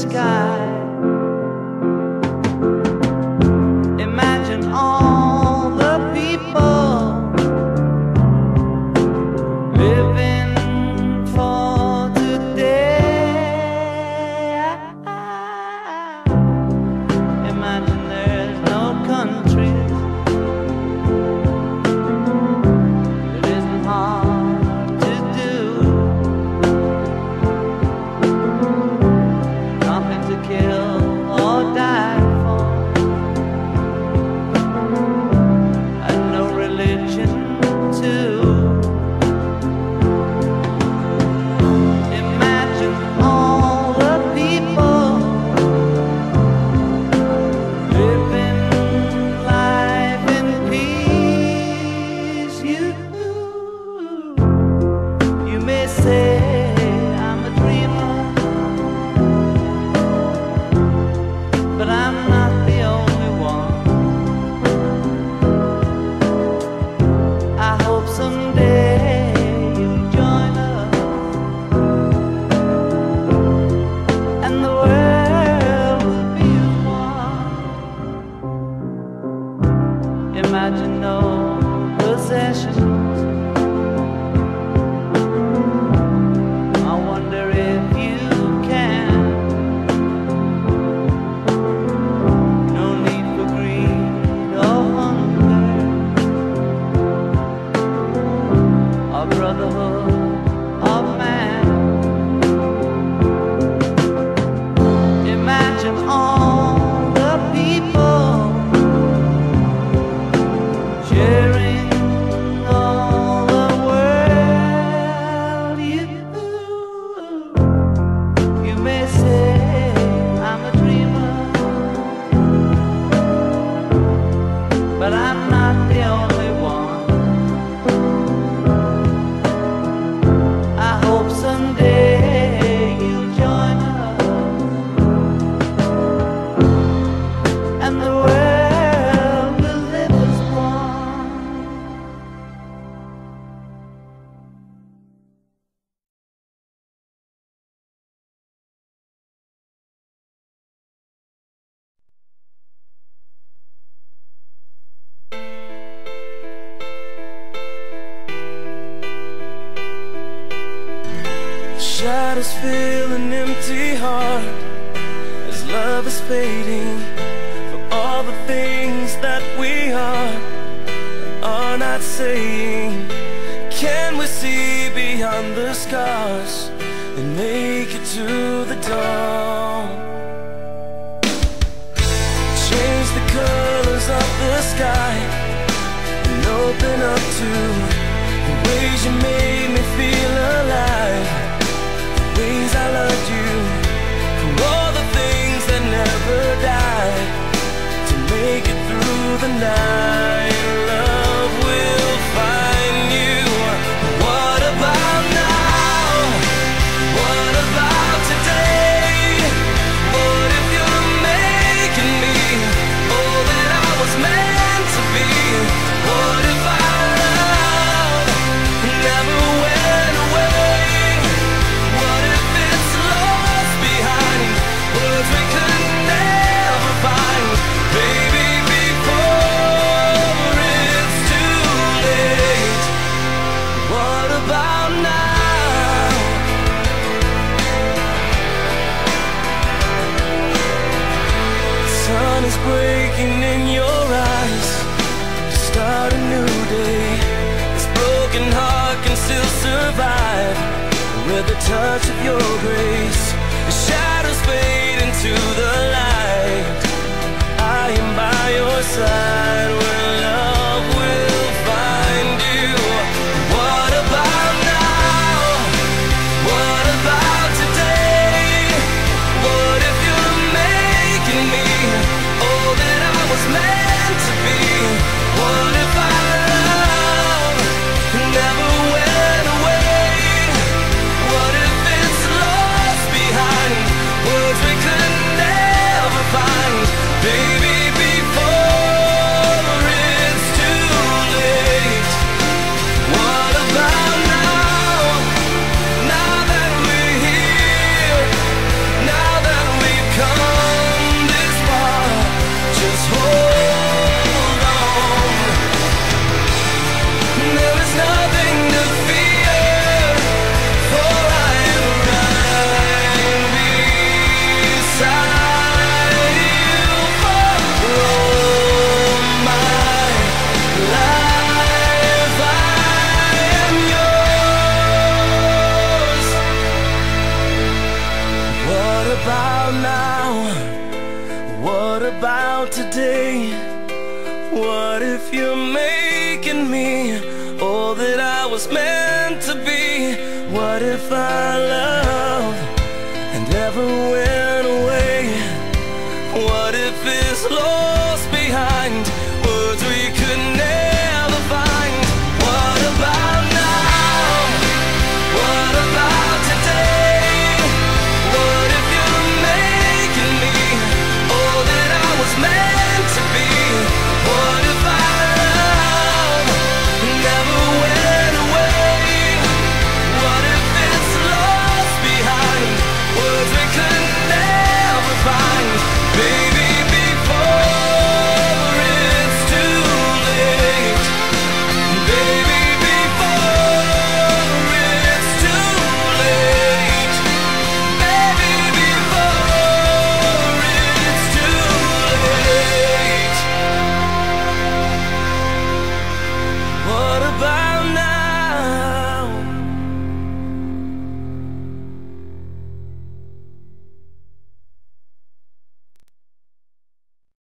sky. Shadows fill an empty heart. As love is fading For all the things that we are are not saying. Can we see beyond the scars And make it to the dawn? Change the colors of the sky And open up to The ways you made me feel alive. the night. sun is breaking in your eyes. To Start a new day. This broken heart can still survive. With the touch of your grace The shadows fade into the about today? What if you're making me all that I was meant to be? What if I love and never went away? What if it's lost